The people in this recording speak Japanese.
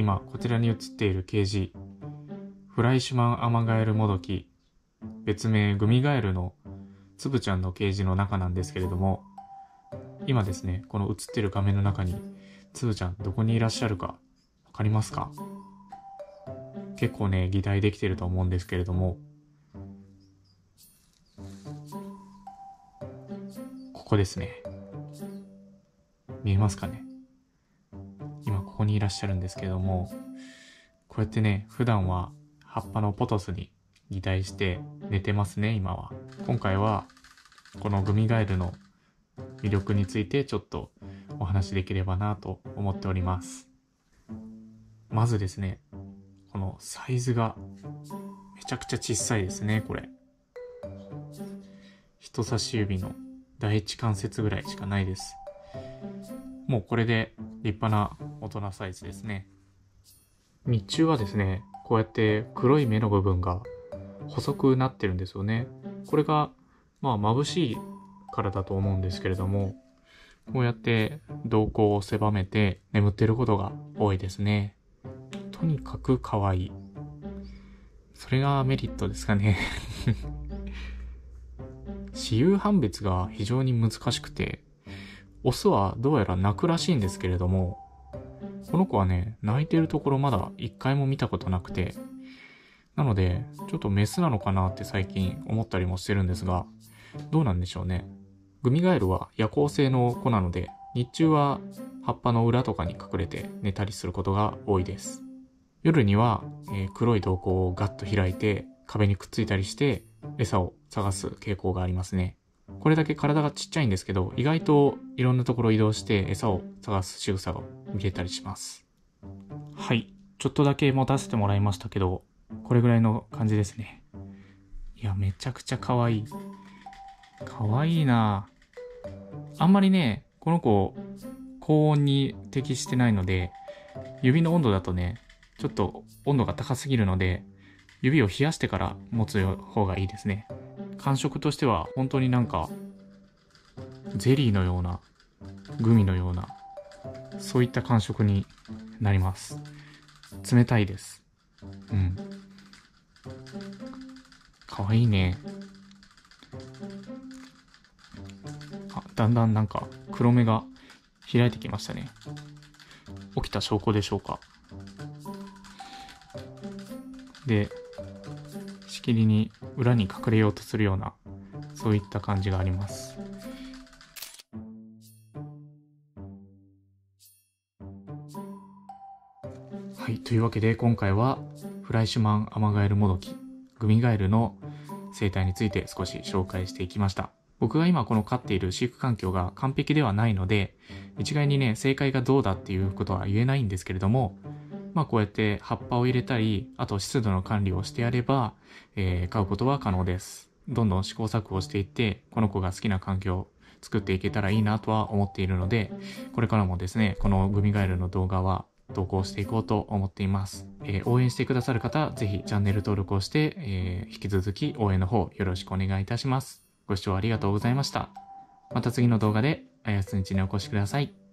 今こちらに映っているケージ、フライシュマンアマガエルモドキ、別名グミガエルのつぶちゃんのケージの中なんですけれども、今ですね、この映ってる画面の中に、つぶちゃんどこにいらっしゃるかわかりますか？結構ね、議題できてると思うんですけれども、ここですね。見えますかね？にいらっしゃるんですけども、こうやってね、普段は葉っぱのポトスに擬態して寝てますね、今は。今回は、このグミガエルの魅力についてちょっとお話しできればなと思っております。まずですね、このサイズがめちゃくちゃ小さいですね、これ。人差し指の第一関節ぐらいしかないです。もうこれで立派な人サイズですね。日中はですね、こうやって黒い目の部分が細くなってるんですよね。これが、まあ眩しいからだと思うんですけれども、こうやって瞳孔を狭めて眠ってることが多いですね。とにかく可愛い。それがメリットですかね 私有判別が非常に難しくて、オスはどうやら泣くらしいんですけれども、この子はね、泣いてるところまだ一回も見たことなくて、なので、ちょっとメスなのかなって最近思ったりもしてるんですが、どうなんでしょうね。グミガエルは夜行性の子なので、日中は葉っぱの裏とかに隠れて寝たりすることが多いです。夜には、え、黒い瞳孔をガッと開いて壁にくっついたりして餌を探す傾向がありますね。これだけ体がちっちゃいんですけど、意外といろんなところ移動して餌を探す仕草を見れたりします。はい。ちょっとだけ持たせてもらいましたけど、これぐらいの感じですね。いや、めちゃくちゃ可愛い。可愛いなあんまりね、この子、高温に適してないので、指の温度だとね、ちょっと温度が高すぎるので、指を冷やしてから持つ方がいいですね。感触としては本当になんかゼリーのようなグミのようなそういった感触になります。冷たいです。うん。かわいいね。あだんだんなんか黒目が開いてきましたね。起きた証拠でしょうか。でしきりに裏に隠れようとするようなそういった感じがあります。はいというわけで今回はフライシュマンアマガエルモドキグミガエルの生態について少し紹介していきました。僕が今この飼っている飼育環境が完璧ではないので一概にね正解がどうだっていうことは言えないんですけれどもまあこうやって葉っぱを入れたり、あと湿度の管理をしてやれば、えー、飼うことは可能です。どんどん試行錯誤していって、この子が好きな環境を作っていけたらいいなとは思っているので、これからもですね、このグミガエルの動画は投稿していこうと思っています。えー、応援してくださる方、ぜひチャンネル登録をして、えー、引き続き応援の方よろしくお願いいたします。ご視聴ありがとうございました。また次の動画で、あやすんちにお越しください。